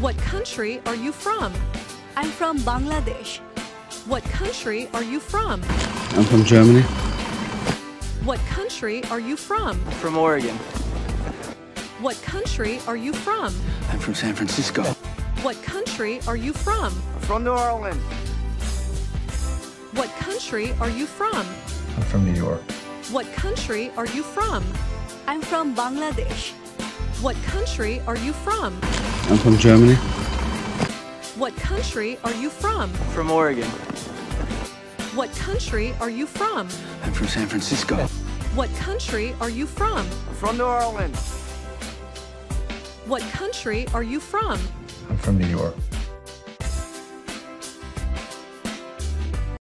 What country are you from? I'm from Bangladesh. What country are you from? I'm from Germany. What country are you from? From Oregon. What country are you from? I'm from San Francisco. What country are you from? From New Orleans. What country are you from? I'm from New York. What country are you from? I'm from Bangladesh. What country are you from? I'm from Germany. What country are you from? From Oregon. What country are you from? I'm from San Francisco. What country are you from? From New Orleans. What country are you from? I'm from New York.